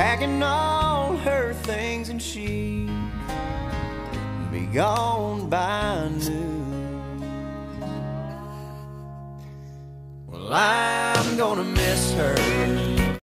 packing all her things and she be gone by noon. Well, I'm gonna miss her